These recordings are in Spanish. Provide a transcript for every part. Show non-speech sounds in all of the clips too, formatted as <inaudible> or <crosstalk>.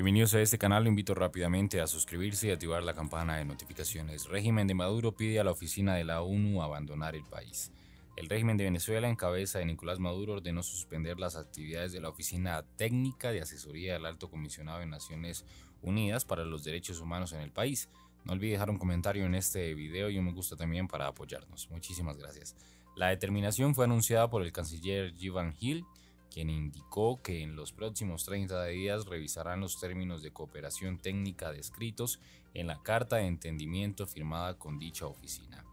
Bienvenidos a este canal, lo invito rápidamente a suscribirse y activar la campana de notificaciones. Régimen de Maduro pide a la oficina de la ONU abandonar el país. El régimen de Venezuela en cabeza de Nicolás Maduro ordenó suspender las actividades de la Oficina Técnica de Asesoría del Alto Comisionado de Naciones Unidas para los Derechos Humanos en el país. No olvide dejar un comentario en este video y un me gusta también para apoyarnos. Muchísimas gracias. La determinación fue anunciada por el canciller Jivan Hill quien indicó que en los próximos 30 días revisarán los términos de cooperación técnica descritos en la carta de entendimiento firmada con dicha oficina.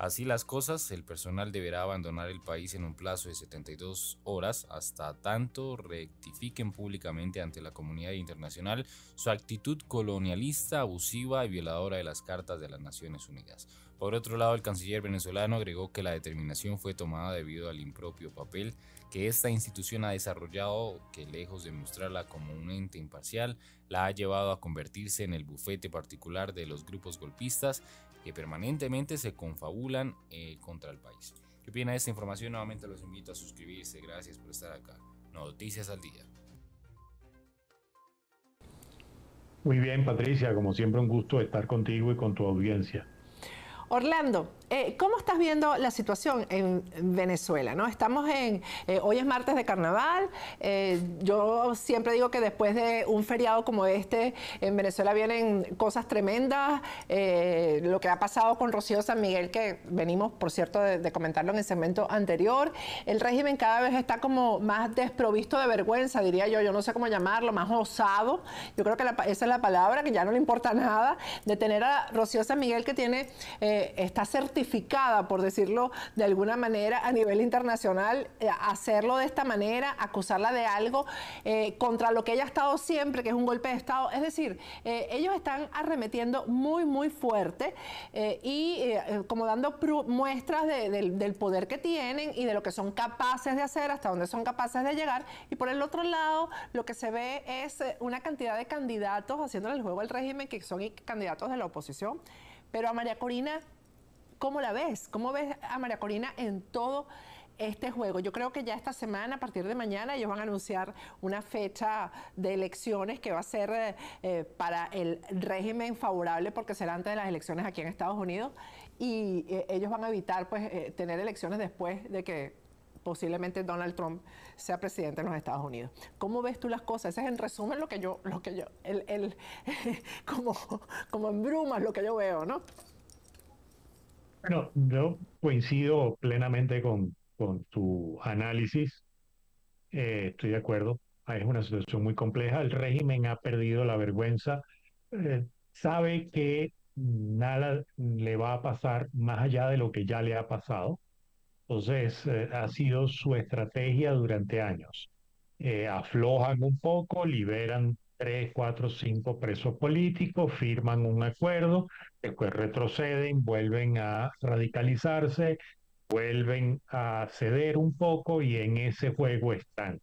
Así las cosas, el personal deberá abandonar el país en un plazo de 72 horas hasta tanto rectifiquen públicamente ante la comunidad internacional su actitud colonialista, abusiva y violadora de las cartas de las Naciones Unidas. Por otro lado, el canciller venezolano agregó que la determinación fue tomada debido al impropio papel que esta institución ha desarrollado, que lejos de mostrarla como un ente imparcial, la ha llevado a convertirse en el bufete particular de los grupos golpistas que permanentemente se confabulan eh, contra el país. ¿Qué opina de esta información? Nuevamente los invito a suscribirse. Gracias por estar acá. Noticias al día. Muy bien, Patricia, como siempre un gusto estar contigo y con tu audiencia. Orlando, eh, ¿cómo estás viendo la situación en Venezuela? ¿no? Estamos en, eh, hoy es martes de carnaval, eh, yo siempre digo que después de un feriado como este, en Venezuela vienen cosas tremendas, lo que ha pasado con Rocío San Miguel, que venimos, por cierto, de, comentarlo en el segmento anterior, el régimen cada vez está como más desprovisto de vergüenza, diría yo, yo no sé cómo llamarlo, más osado, yo creo que esa es la palabra, que ya no le importa nada, de tener a Rocío San Miguel que tiene, está por decirlo de alguna manera, a nivel internacional, eh, hacerlo de esta manera, acusarla de algo eh, contra lo que ella ha estado siempre, que es un golpe de Estado. Es decir, eh, ellos están arremetiendo muy, muy fuerte y como dando muestras del poder que tienen y de lo que son capaces de hacer, hasta dónde son capaces de llegar. Y por el otro lado, lo que se ve es una cantidad de candidatos haciéndole el juego al régimen que son candidatos de la oposición. Pero a María Corina ¿Cómo la ves? ¿Cómo ves a María Corina en todo este juego? Yo creo que ya esta semana, a partir de mañana, ellos van a anunciar una fecha de elecciones que va a ser eh, eh, para el régimen favorable porque será antes de las elecciones aquí en Estados Unidos y eh, ellos van a evitar pues tener elecciones después de que posiblemente Donald Trump sea presidente en los Estados Unidos. ¿Cómo ves tú las cosas? Ese es en resumen lo que yo, lo que yo, el, <laughs> como, como en brumas lo que yo veo, ¿no? Bueno, yo coincido plenamente con, con tu análisis. Eh, estoy de acuerdo. Es una situación muy compleja. El régimen ha perdido la vergüenza. Eh, sabe que nada le va a pasar más allá de lo que ya le ha pasado. Entonces, eh, ha sido su estrategia durante años. aflojan un poco, liberan tres, cuatro, cinco presos políticos, firman un acuerdo, después retroceden, vuelven a radicalizarse, vuelven a ceder un poco y en ese juego están.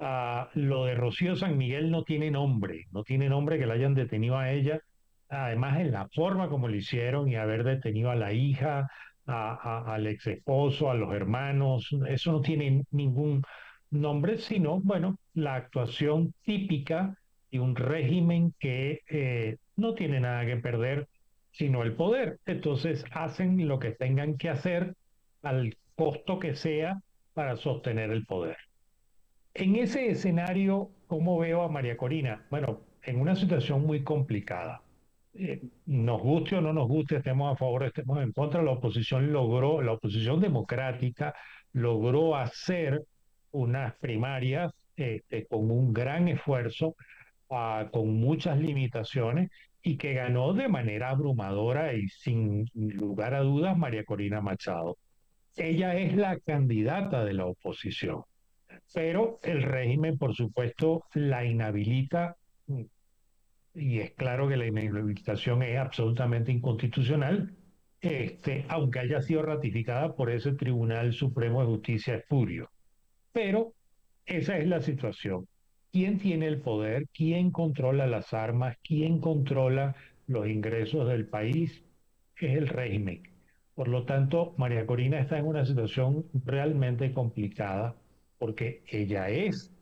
Ah, lo de Rocío San Miguel no tiene nombre, no tiene nombre que la hayan detenido a ella, además en la forma como lo hicieron y haber detenido a la hija, al ex esposo, a los hermanos, eso no tiene ningún nombre, sino, bueno, la actuación típica y un régimen que eh, no tiene nada que perder sino el poder. Entonces hacen lo que tengan que hacer al costo que sea para sostener el poder. En ese escenario, ¿cómo veo a María Corina? Bueno, en una situación muy complicada. Eh, nos guste o no nos guste, estemos a favor, estemos en contra, la oposición logró, la oposición democrática logró hacer unas primarias este, con un gran esfuerzo con muchas limitaciones y que ganó de manera abrumadora y sin lugar a dudas María Corina Machado. Ella es la candidata de la oposición, pero el régimen, por supuesto, la inhabilita y es claro que la inhabilitación es absolutamente inconstitucional, este, aunque haya sido ratificada por ese Tribunal Supremo de Justicia espurio. Pero esa es la situación quién tiene el poder, quién controla las armas, quién controla los ingresos del país, es el régimen. Por lo tanto, María Corina está en una situación realmente complicada porque ella es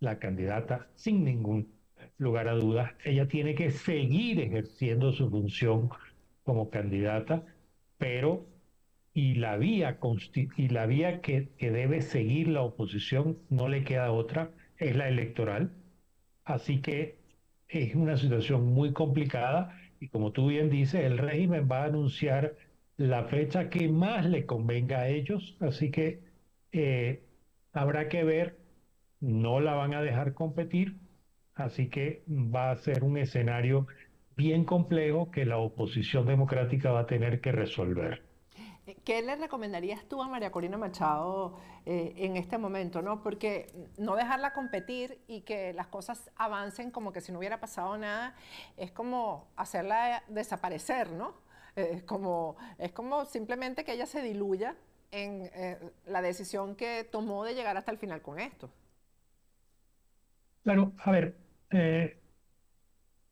la candidata sin ningún lugar a dudas. Ella tiene que seguir ejerciendo su función como candidata, pero y la vía, y la vía que, que debe seguir la oposición, no le queda otra, es la electoral. Así que es una situación muy complicada y como tú bien dices, el régimen va a anunciar la fecha que más le convenga a ellos, así que eh, habrá que ver, no la van a dejar competir, así que va a ser un escenario bien complejo que la oposición democrática va a tener que resolver. ¿Qué le recomendarías tú a María Corina Machado eh, en este momento? ¿no? Porque no dejarla competir y que las cosas avancen como que si no hubiera pasado nada, es como hacerla desaparecer, ¿no? Eh, es, como, es como simplemente que ella se diluya en eh, la decisión que tomó de llegar hasta el final con esto. Claro, a ver,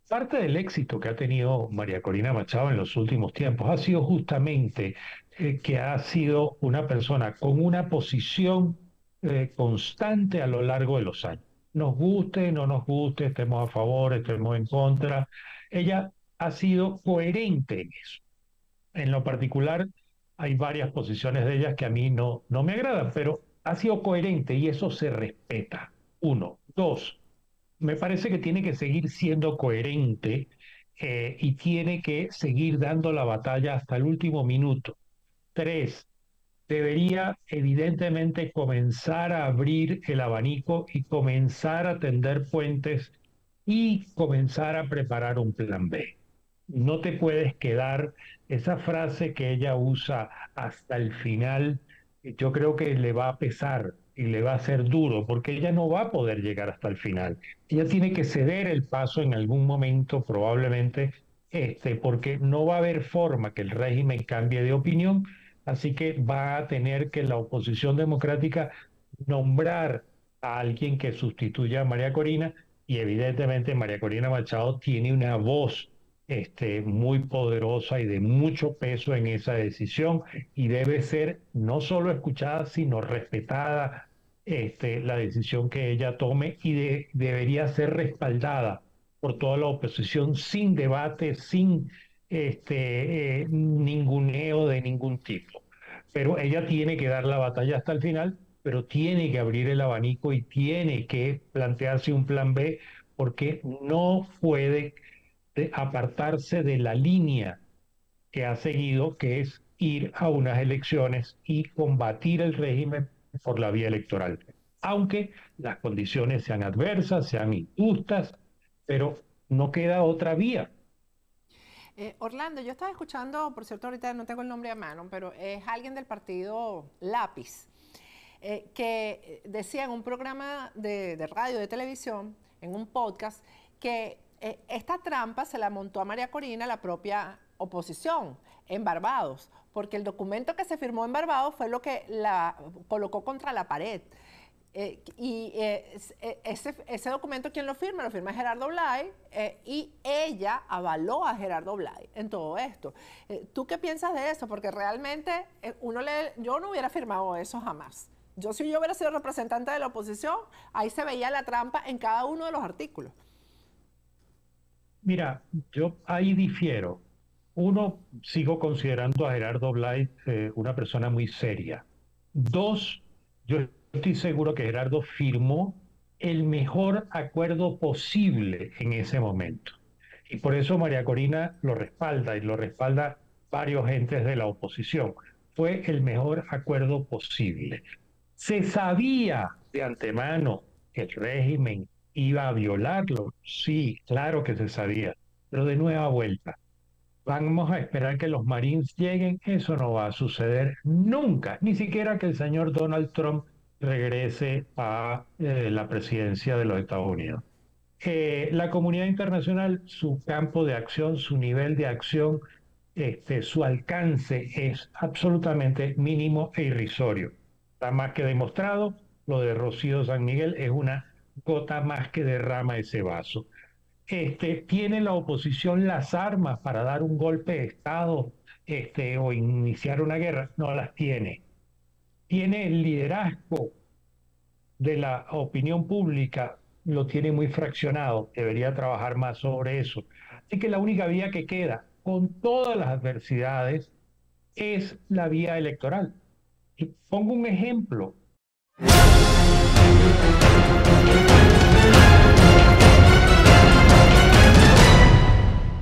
Parte del éxito que ha tenido María Corina Machado en los últimos tiempos ha sido justamente que ha sido una persona con una posición eh, constante a lo largo de los años. Nos guste, no nos guste, estemos a favor, estemos en contra. Ella ha sido coherente en eso. En lo particular, hay varias posiciones de ella que a mí no, no me agradan, pero ha sido coherente y eso se respeta. Uno. Dos, me parece que tiene que seguir siendo coherente eh, y tiene que seguir dando la batalla hasta el último minuto. Tres, debería evidentemente comenzar a abrir el abanico y comenzar a tender puentes y comenzar a preparar un plan B. No te puedes quedar, esa frase que ella usa hasta el final, yo creo que le va a pesar y le va a ser duro porque ella no va a poder llegar hasta el final. Ella tiene que ceder el paso en algún momento probablemente este porque no va a haber forma que el régimen cambie de opinión, así que va a tener que la oposición democrática nombrar a alguien que sustituya a María Corina y evidentemente María Corina Machado tiene una voz este, muy poderosa y de mucho peso en esa decisión y debe ser no solo escuchada, sino respetada, este, la decisión que ella tome y debería ser respaldada por toda la oposición sin debate, sin este, eh, ninguneo de ningún tipo. Pero ella tiene que dar la batalla hasta el final, pero tiene que abrir el abanico y tiene que plantearse un plan B porque no puede apartarse de la línea que ha seguido, que es ir a unas elecciones y combatir el régimen por la vía electoral. Aunque las condiciones sean adversas, sean injustas, pero no queda otra vía. Eh, Orlando, yo estaba escuchando, por cierto, ahorita no tengo el nombre a mano, pero es alguien del partido Lápiz, eh, que decía en un programa de, radio, de televisión, en un podcast, que eh, esta trampa se la montó a María Corina la propia oposición en Barbados, porque el documento que se firmó en Barbados fue lo que la colocó contra la pared. Eh, y eh, eh, ese, documento, ¿quién lo firma? Lo firma Gerardo Blay y ella avaló a Gerardo Blay en todo esto. ¿Tú qué piensas de eso? Porque realmente uno le, yo no hubiera firmado eso jamás. Yo si yo hubiera sido representante de la oposición, ahí se veía la trampa en cada uno de los artículos. Mira, yo ahí difiero. Uno, sigo considerando a Gerardo Blay una persona muy seria. Dos, yo estoy seguro que Gerardo firmó el mejor acuerdo posible en ese momento. Y por eso María Corina lo respalda y lo respalda varios gentes de la oposición. Fue el mejor acuerdo posible. Se sabía de antemano que el régimen iba a violarlo. Sí, claro que se sabía, pero de nueva vuelta. Vamos a esperar que los Marines lleguen. Eso no va a suceder nunca, ni siquiera que el señor Donald Trump regrese a eh, la presidencia de los Estados Unidos. Eh, la comunidad internacional, su campo de acción, su nivel de acción, este, su alcance es absolutamente mínimo e irrisorio. Está más que demostrado, lo de Rocío San Miguel es una gota más que derrama ese vaso. Este, ¿Tiene la oposición las armas para dar un golpe de Estado este, o iniciar una guerra? No las tiene tiene el liderazgo de la opinión pública lo tiene muy fraccionado, debería trabajar más sobre eso. Así que la única vía que queda, con todas las adversidades, es la vía electoral. Y pongo un ejemplo.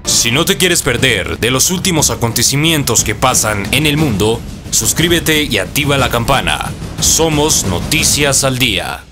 Si no te quieres perder de los últimos acontecimientos que pasan en el mundo, suscríbete y activa la campana. Somos Noticias al Día.